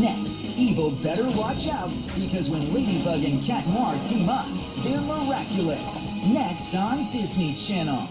Next, Evil better watch out because when Ladybug and Cat Noir team up, they're miraculous. Next on Disney Channel.